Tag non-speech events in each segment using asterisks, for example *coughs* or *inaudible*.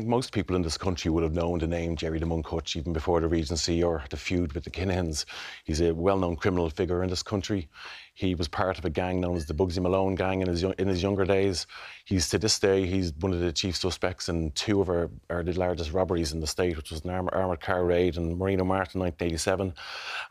think most people in this country would have known the name Gerry the Monk even before the Regency or the feud with the Kinahans. He's a well-known criminal figure in this country. He was part of a gang known as the Bugsy Malone gang in his, in his younger days. He's to this day, he's one of the chief suspects in two of our, our largest robberies in the state, which was an armoured, car raid in Marino Mart in 1987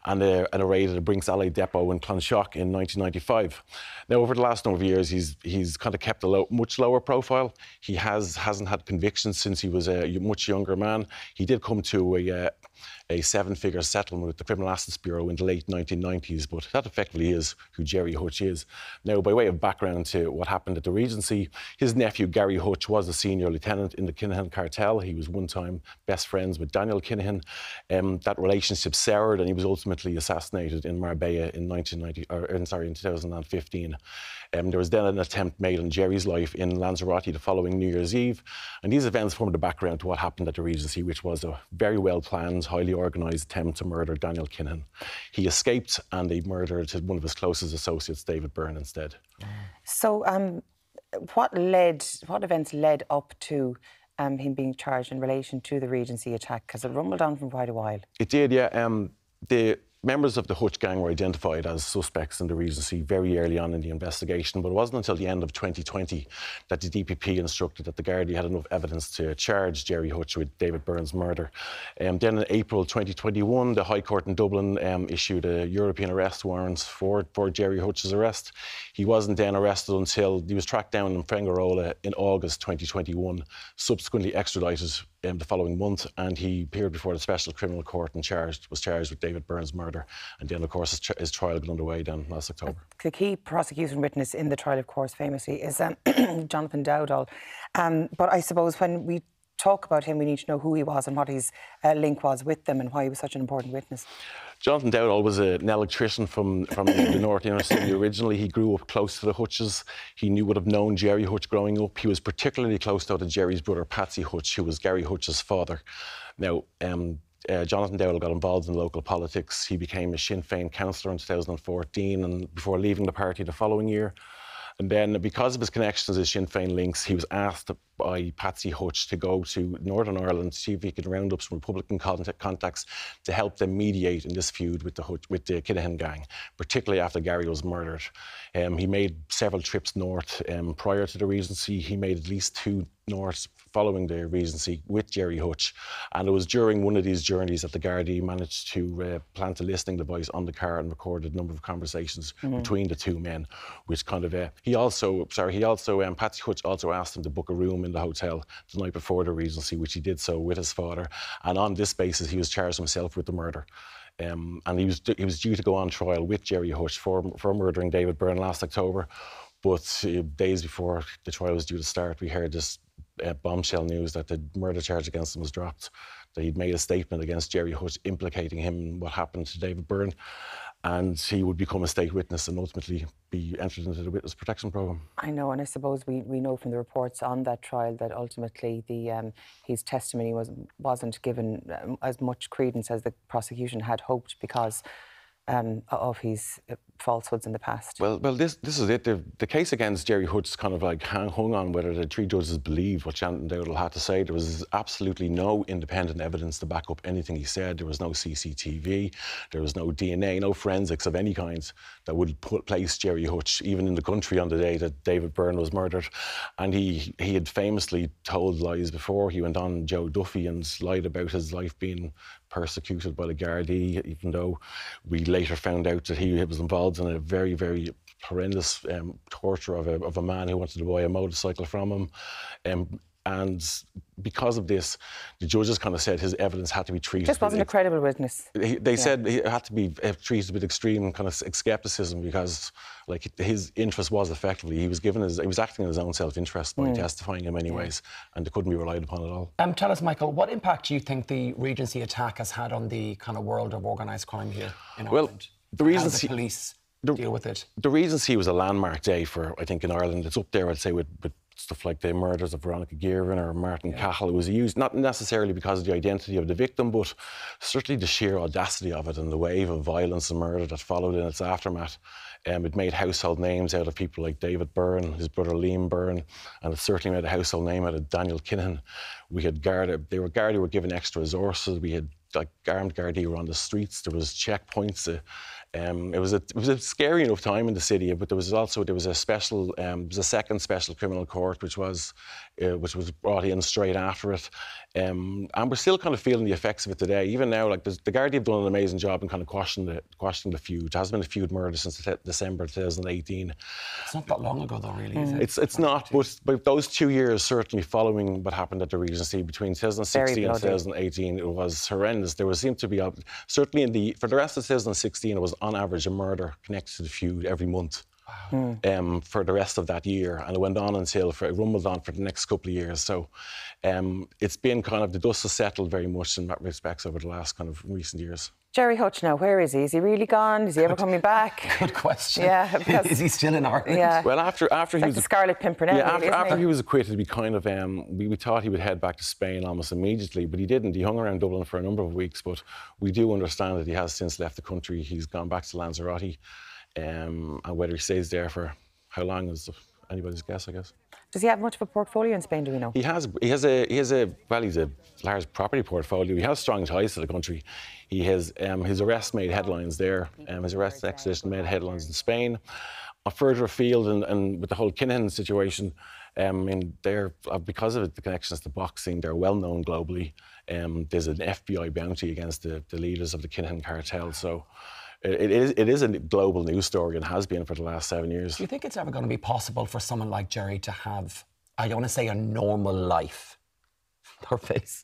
and a, and a raid at the Brinks Allied Depot in Clonshaugh in 1995. Now, over the last number of years, he's, he's kind of kept a low, much lower profile. He has, hasn't had convictions since he was a much younger man. He did come to a, uh, a seven-figure settlement with the Criminal Assets Bureau in the late 1990s, but that effectively is who Gerry Hutch is. Now, by way of background to what happened at the Regency, his nephew Gary Hutch was a senior lieutenant in the Kinahan cartel. He was one time best friends with Daniel Kinahan. Um, that relationship soured, and he was ultimately assassinated in Marbella in 1990, or, sorry, in 2015. Um, there was then an attempt made on Gerry's life in Lanzarote the following New Year's Eve, and these events formed the background to what happened at the Regency, which was a very well planned, highly organised attempt to murder Daniel Kinahan. He escaped, and they murdered one of his closest associates, David Byrne, instead. So, um, what led, what events led up to um, him being charged in relation to the Regency attack? Because it rumbled on for quite a while. It did, yeah. Um, the Members of the Hutch gang were identified as suspects in the Regency very early on in the investigation, but it wasn't until the end of 2020 that the DPP instructed that the Gardaí had enough evidence to charge Gerry Hutch with David Byrne's murder. Um, then in April 2021, the High Court in Dublin um, issued a European arrest warrant for, for Gerry Hutch's arrest. He wasn't then arrested until he was tracked down in Fuengirola in August 2021, subsequently extradited um, the following month, and he appeared before the Special Criminal Court and charged was charged with David Byrne's murder. And then, of course, his, his trial got underway then last October. The key prosecution witness in the trial, of course, famously, is um, *clears throat* Jonathan Dowdall. Um, but I suppose when we talk about him, we need to know who he was and what his uh, link was with them and why he was such an important witness. Jonathan Dowdall was an electrician from, from the *coughs* North Inner City originally. He grew up close to the Hutches. He knew would have known Gerry Hutch growing up. He was particularly close to Gerry's brother, Patsy Hutch, who was Gary Hutch's father. Now, um, uh, Jonathan Dowdall got involved in local politics. He became a Sinn Féin councillor in 2014 and before leaving the party the following year. And then, because of his connections as Sinn Féin links, he was asked by Patsy Hutch to go to Northern Ireland to see if he could round up some Republican contacts to help them mediate in this feud with the Hutch, with the Kinahan gang, particularly after Gary was murdered. Um, he made several trips north um, prior to the Regency. He made at least two north following the Regency with Gerry Hutch. And it was during one of these journeys that the Gardaí managed to uh, plant a listening device on the car and recorded a number of conversations mm-hmm. between the two men, which kind of, uh, he also, sorry, he also, um, Patsy Hutch also asked him to book a room in the hotel the night before the Regency, which he did so with his father. And on this basis, he was charged himself with the murder. Um, and he was, he was due to go on trial with Gerry Hutch for, for murdering David Byrne last October. But uh, days before the trial was due to start, we heard this uh, bombshell news that the murder charge against him was dropped. That he'd made a statement against Gerry Hutch implicating him in what happened to David Byrne and he would become a state witness and ultimately be entered into the witness protection program. I know, and I suppose we, we know from the reports on that trial that ultimately the um, his testimony was wasn't given um, as much credence as the prosecution had hoped because um, of his uh, falsehoods in the past. Well, well, this this is it. The, the case against Gerry Hutch kind of like hung, hung on whether the three judges believed what Jonathan Dowdall had to say. There was absolutely no independent evidence to back up anything he said. There was no CCTV, there was no DNA, no forensics of any kind that would put, place Gerry Hutch even in the country on the day that David Byrne was murdered. And he he had famously told lies before. He went on Joe Duffy and lied about his life being persecuted by the Gardaí, even though we later found out that he was involved in a very, very horrendous um, torture of a, of a man who wanted to buy a motorcycle from him. Um, and because of this, the judges kind of said his evidence had to be treated. Just wasn't a credible witness. He, they yeah. said he had to be uh, treated with extreme kind of skepticism because, like, his interest was effectively he was given his he was acting in his own self-interest by mm. testifying in many yeah. ways, and they couldn't be relied upon at all. Um, tell us, Michael, what impact do you think the Regency attack has had on the kind of world of organised crime here in well, Ireland? The Regency the police the, deal with it. The Regency was a landmark day for I think in Ireland. It's up there, I'd say, with, with stuff like the murders of Veronica Guerin or Martin yeah. Cahill was used, not necessarily because of the identity of the victim, but certainly the sheer audacity of it and the wave of violence and murder that followed in its aftermath. Um, it made household names out of people like David Byrne, his brother Liam Byrne, and it certainly made a household name out of Daniel Kinahan. We had Garda, they were Garda were given extra resources. We had like armed Gardaí were on the streets. There was checkpoints. Uh, um, it was a it was a scary enough time in the city, but there was also there was a special um, there was a second special criminal court which was uh, which was brought in straight after it, um, and we're still kind of feeling the effects of it today. Even now, like the Gardaí have done an amazing job in kind of quashing the quashing the feud. There has been a feud murder since December 2018. It's not that long ago, though, really. Is it? It's it's not, but, but those two years certainly following what happened at the Regency between 2016 and 2018, it was horrendous. There was seemed to be a, certainly in the for the rest of 2016, it was on average a murder connected to the feud every month. Um, for the rest of that year, and it went on until for, it rumbled on for the next couple of years. So, um, it's been kind of the dust has settled very much in that respects over the last kind of recent years. Gerry Hutch now, where is he? Is he really gone? Is he ever coming back? *laughs* Good question. Yeah, because- *laughs* is he still in Ireland? Yeah. Well, after after he like was the Scarlet Pimpernel, Yeah, after, isn't after he? he was acquitted, we kind of um, we, we thought he would head back to Spain almost immediately, but he didn't. He hung around Dublin for a number of weeks, but we do understand that he has since left the country. He's gone back to Lanzarote, um, and whether he stays there for how long is anybody's guess, I guess. Does he have much of a portfolio in Spain? Do we know? He has he has a he has a well he's a large property portfolio. He has strong ties to the country. He has um, his arrest made headlines there. Um, his arrest extradition made headlines in Spain. Uh, further afield and, and with the whole Kinahan situation, um, mean they're uh, because of the connections to boxing, they're well known globally. Um, there's an FBI bounty against the, the leaders of the Kinahan cartel. So. It, it is it is a global news story and has been for the last seven years. Do you think it's ever going to be possible for someone like Gerry to have, I don't want to say a normal life? *laughs* Her face.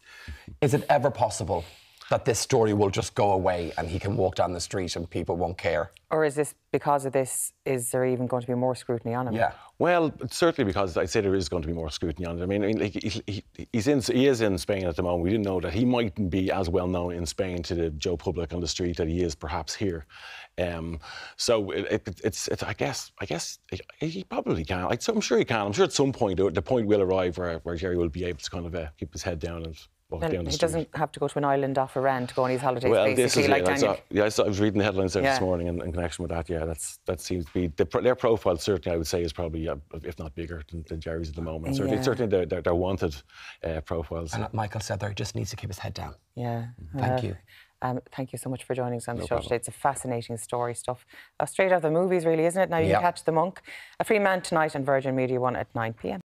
Is it ever possible that this story will just go away and he can walk down the street and people won't care? Or is this because of this? Is there even going to be more scrutiny on him? Yeah. Well, certainly because I'd say there is going to be more scrutiny on it. I mean, I mean like, he, he, he's in, he is in Spain at the moment. We didn't know that he mightn't be as well known in Spain to the Joe public on the street that he is perhaps here. Um, so it, it, it's, it's, I guess, I guess he, he probably can. I, I'm sure he can. I'm sure at some point the point will arrive where, where Gerry will be able to kind of uh, keep his head down and walk Then down the he street. doesn't have to go to an island off Iran to go on his holidays, Well, basically, this is like it. I Daniel. saw, yeah, I, saw, I was reading the headlines there Yeah. this morning in, in connection with that. Yeah, that's that seems to be the, their profile. Certainly, I would say is probably, uh, if not bigger than, than Gerry's at the moment. Certainly, Yeah. certainly their, their, their wanted uh, profiles. And like Michael said there, he just needs to keep his head down. Yeah. Thank Uh, you. Um, thank you so much for joining us on the show problem. today. It's a fascinating story stuff. Uh, straight out of the movies, really, isn't it? Now you Yeah. catch The Monk. A free man tonight on Virgin Media One at 9 p.m.